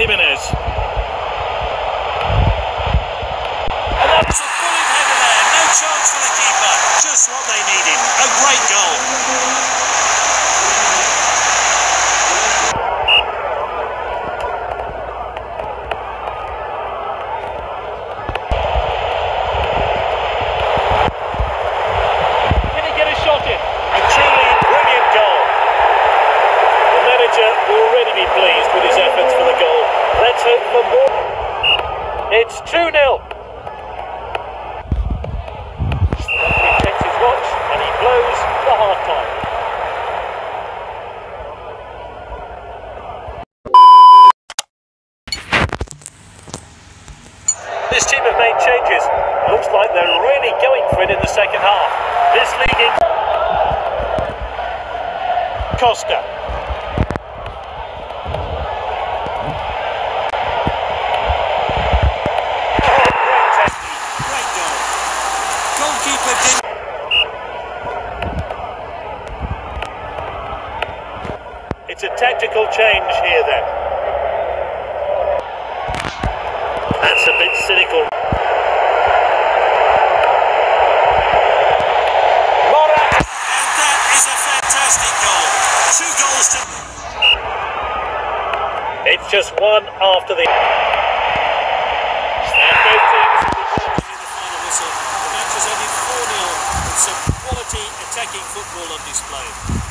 Jimenez. It's 2 0. He checks his watch and he blows half time. This team have made changes. Looks like they're really going for it in the second half. This leading. Costa. It's a tactical change here then. That's a bit cynical. the And that is a fantastic goal. Two goals to... It's just one after the... Quality attacking football on display.